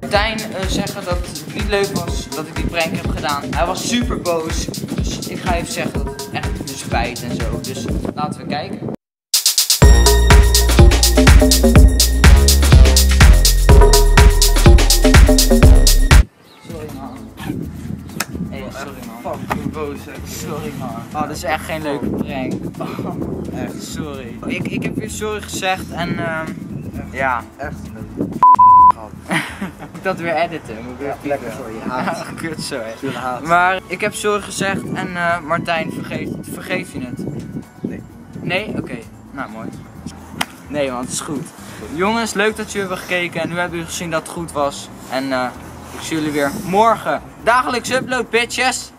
Martijn eh, zeggen dat het niet leuk was dat ik die prank heb gedaan. Hij was super boos. Dus ik ga even zeggen dat het echt me spijt en zo. Dus laten we kijken. Sorry man. Hey, sorry man. Fucking boos hè. Sorry man. Oh, dat is echt geen leuke prank. Oh, echt sorry. Ik, ik heb weer sorry gezegd en ehm ja. Echt. Ik moet dat weer editen. Moet ik weer lekker voor je haat. Kut zo hè. Maar ik heb sorry gezegd en eh, Martijn, vergeef, vergeef je het? Nee. Nee? Oké. Nou, mooi. Nee man, het is goed. Jongens, leuk dat jullie hebben gekeken en nu hebben jullie gezien dat het goed was. En eh, ik zie jullie weer morgen. Dagelijks upload, bitches!